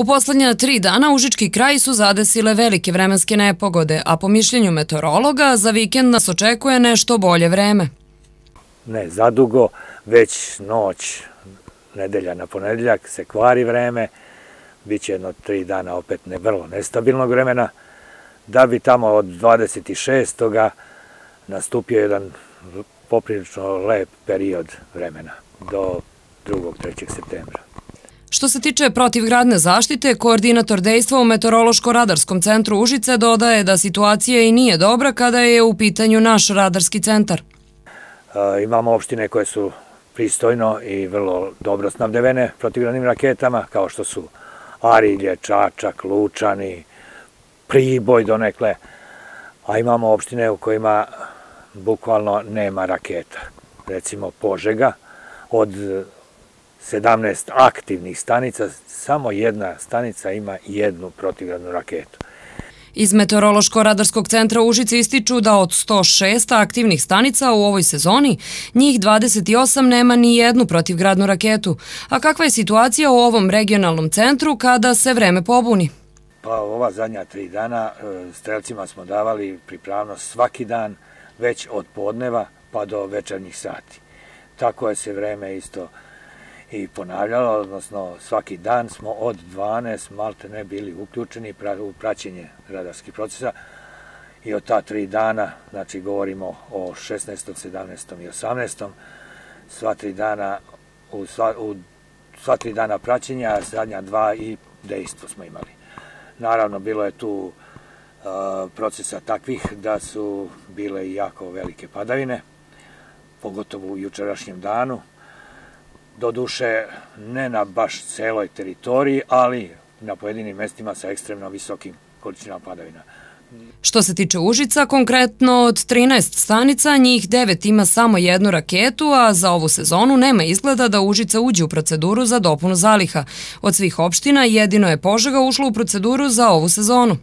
U poslednja tri dana Užički kraj su zadesile velike vremenske nepogode, a po mišljenju meteorologa za vikend nas očekuje nešto bolje vreme. Ne zadugo, već noć, nedelja na ponedeljak se kvari vreme, bit će jedno tri dana opet ne vrlo nestabilnog vremena, da bi tamo od 26. nastupio jedan poprilično lep period vremena do 2. 3. septembra. Što se tiče protivgradne zaštite, koordinator dejstva u Meteorološko-radarskom centru Užice dodaje da situacija i nije dobra kada je u pitanju naš radarski centar. Imamo opštine koje su pristojno i vrlo dobro snabdevene protivgradnim raketama, kao što su Arilje, Čačak, Lučani, Priboj donekle, a imamo opštine u kojima bukvalno nema raketa. Recimo Požega, od 17 aktivnih stanica, samo jedna stanica ima jednu protivgradnu raketu. Iz Meteorološko-radarskog centra Užice ističu da od 106 aktivnih stanica u ovoj sezoni, njih 28 nema ni jednu protivgradnu raketu. A kakva je situacija u ovom regionalnom centru kada se vreme pobuni? Pa ova zadnja tri dana e, strelcima smo davali pripravnost svaki dan, već od podneva pa do večernjih sati. Tako je se vreme isto i ponavljalo, odnosno svaki dan smo od 12 malte ne bili uključeni u praćenje radarskih procesa i od ta tri dana, znači govorimo o 16. 17. i 18. sva tri dana u sva, u sva tri dana praćenja, zadnja dva i dejstvo smo imali. Naravno, bilo je tu uh, procesa takvih da su bile jako velike padavine, pogotovo u jučerašnjem danu, do duše ne na baš celoj teritoriji, ali na pojedinim mestima sa ekstremno visokim količinama padavina. Što se tiče Užica, konkretno od 13 stanica, njih 9 ima samo jednu raketu, a za ovu sezonu nema izgleda da Užica uđe u proceduru za dopunu zaliha. Od svih opština jedino je Požega ušla u proceduru za ovu sezonu.